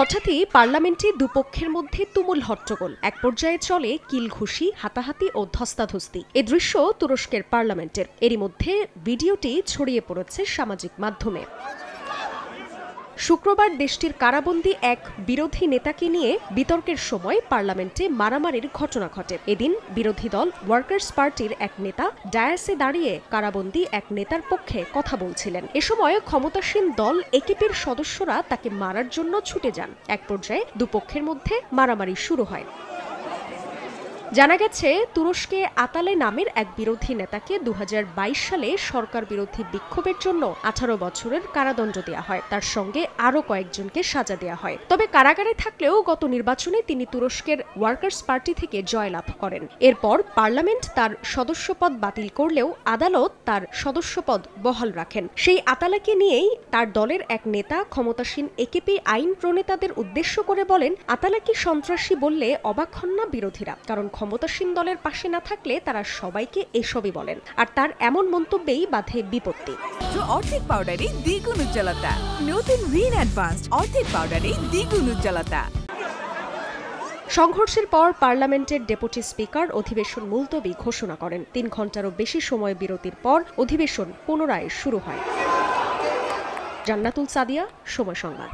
হঠাৎই পার্লামেন্টে দুপক্ষের মধ্যে তুমুল হট্টগোল। এক পর্যায়ে চলে কিলঘুষি, হাতাহাতি ও ধস্তাধস্তি। এ দৃশ্য তুরস্কের পার্লামেন্টের। এরই মধ্যে ভিডিওটি ছড়িয়ে পড়েছে সামাজিক মাধ্যমে। শুক্রবার দেশটির কারাবন্দী এক বিরোধী নেতাকে নিয়ে বিতর্কের সময় পার্লামেন্টে মারামারির ঘটনা ঘটে। এদিন বিরোধী দল ওয়ার্কার্স পার্টির এক নেতা ডায়াসে দাঁড়িয়ে কারাবন্দী এক নেতার পক্ষে কথা বলছিলেন। এ সময় ক্ষমতাসীন দল একেপির সদস্যরা তাকে মারার জন্য ছুটে যান। এক পর্যায়ে দুপক্ষের মধ্যে মারামারি শুরু হয়। জানা গেছে, তুরস্কে আতালে নামের এক বিরোধী নেতাকে দু হাজার বাইশ সালে সরকার বিরোধী বিক্ষোভের জন্য আঠারো বছরের কারাদণ্ড দেওয়া হয়। তার সঙ্গে আরও কয়েকজনকে সাজা দেওয়া হয়। তবে কারাগারে থাকলেও গত নির্বাচনে তিনি তুরস্কের ওয়ার্কার্স পার্টি থেকে জয়লাভ করেন। এরপর পার্লামেন্ট তার সদস্যপদ বাতিল করলেও আদালত তার সদস্যপদ বহাল রাখেন। সেই আতালাকে নিয়েই তার দলের এক নেতা ক্ষমতাসীন একেপি আইন প্রণেতাদের উদ্দেশ্য করে বলেন আতালাকে সন্ত্রাসী বললে অবাক হন না বিরোধীরা? কারণ ক্ষমতাসীন দলের পাশে না থাকলে তারা সবাইকে এসবই বলেন। আর তার এমন মন্তব্যেই বাধে বিপত্তি। অর্ধেক পাউডারে দ্বিগুণ উজ্জ্বলতা। নতুন রিন অ্যাডভান্সড অর্ধেক পাউডারে দ্বিগুণ উজ্জ্বলতা। সংঘর্ষের পর পার্লামেন্টের ডেপুটি স্পিকার অধিবেশন মুলতবি ঘোষণা করেন। তিন ঘন্টারও বেশি সময় বিরতির পর অধিবেশন পুনরায় শুরু হয়। জান্নাতুল সাদিয়া সময় সংবাদ।